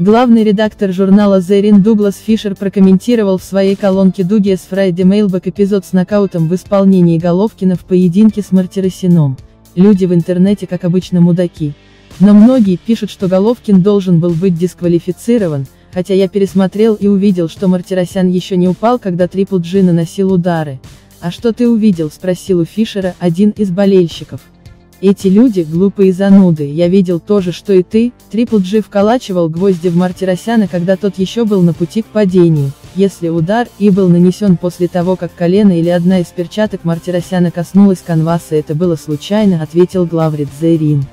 Главный редактор журнала The Ring Дуглас Фишер прокомментировал в своей колонке Дугиас Friday Mailback эпизод с нокаутом в исполнении Головкина в поединке с Мартиросином. Люди в интернете как обычно мудаки. Но многие пишут, что Головкин должен был быть дисквалифицирован, хотя я пересмотрел и увидел, что Мартиросян еще не упал, когда Трипл Джи наносил удары. «А что ты увидел?» – спросил у Фишера один из болельщиков. Эти люди – глупые зануды, я видел то же, что и ты, Трипл Джи вколачивал гвозди в Мартиросяна, когда тот еще был на пути к падению, если удар и был нанесен после того, как колено или одна из перчаток Мартиросяна коснулась канваса это было случайно, ответил главред Зейрин.